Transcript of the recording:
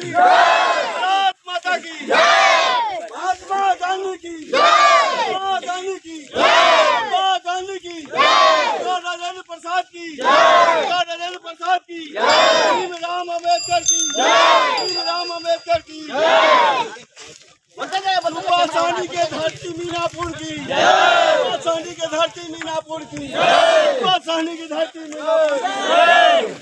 की भारत माता की महात्मा गांधी की महात्मा गांधी की महात्मा गांधी की डॉक्टर राजेंद्र प्रसाद की डॉक्टर राजेंद्र प्रसाद की भीम राम अंबेडकर की भीम राम अंबेडकर की सानी के धरती मीनापुर की सानी के धरती मीनापुर की सानी की धरती मीनापुर की